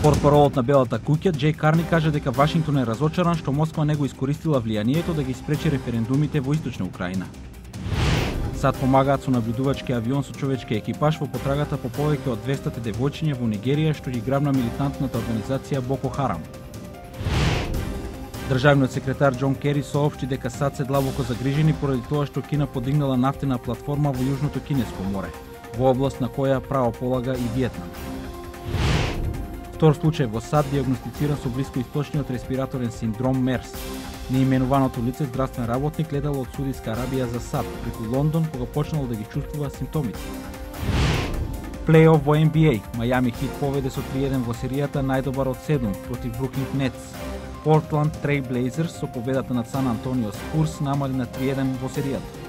Портпаролот на Белата куќа Джей Карни кажа дека Вашингтон е разочаран што Москва не го искористила влијанието да ги спречи референдумите во Источна Украина. САД помагаат со наблюдувачки авион со човечки екипаж во потрагата по повеќе од 200 девојчиња во Нигерија што ги грабна милитантната организација Боко Харам. Државниот секретар Џон Кери соопшти дека САД се длабоко загрижени поради тоа што Кина подигнала нафтена платформа во Јужното Кинеско море, во област на која право полага и Виетнам. Втор случај во САД диагностициран со блискоисточниот респираторен синдром МЕРС, Неименуваното лице здравствен работник ледало од Судиска Арабија за САД преку Лондон кога почнало да ги чувствува симптомите. Плейоф во NBA, Мајами Хит поведе со 3-1 во серијата најдобар од 7 против Бруклин Нетс. Портланд Трей Блейзерс со победата над Сан Антонио Спурс намали на 3-1 во серијата.